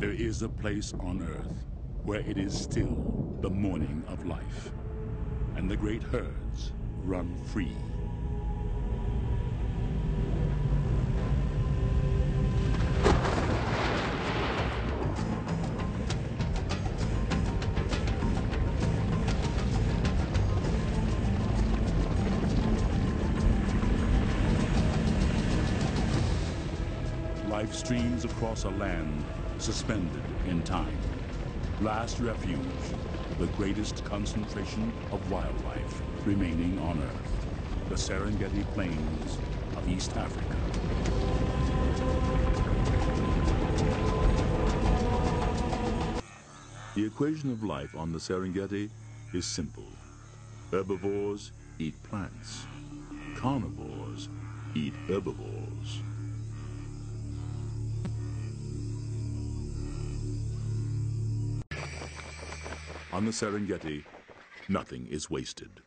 There is a place on earth where it is still the morning of life, and the great herds run free. Life streams across a land suspended in time. Last refuge, the greatest concentration of wildlife remaining on Earth. The Serengeti Plains of East Africa. The equation of life on the Serengeti is simple. Herbivores eat plants. Carnivores eat herbivores. On the Serengeti, nothing is wasted.